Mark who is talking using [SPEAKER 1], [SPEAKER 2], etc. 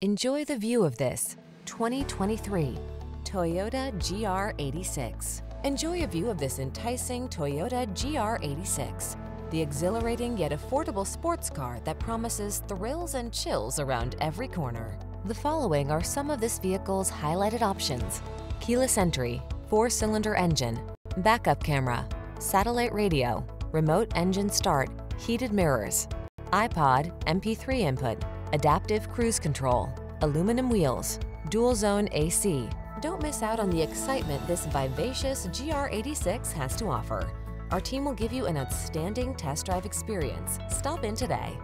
[SPEAKER 1] Enjoy the view of this 2023 Toyota GR86. Enjoy a view of this enticing Toyota GR86, the exhilarating yet affordable sports car that promises thrills and chills around every corner. The following are some of this vehicle's highlighted options. Keyless entry, four-cylinder engine, backup camera, satellite radio, remote engine start, heated mirrors, iPod, MP3 input, adaptive cruise control, aluminum wheels, dual zone AC. Don't miss out on the excitement this vivacious GR86 has to offer. Our team will give you an outstanding test drive experience. Stop in today.